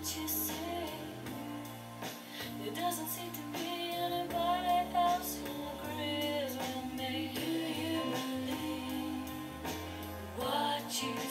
what you say. It doesn't seem to be anybody else who agrees with me. Do you believe what you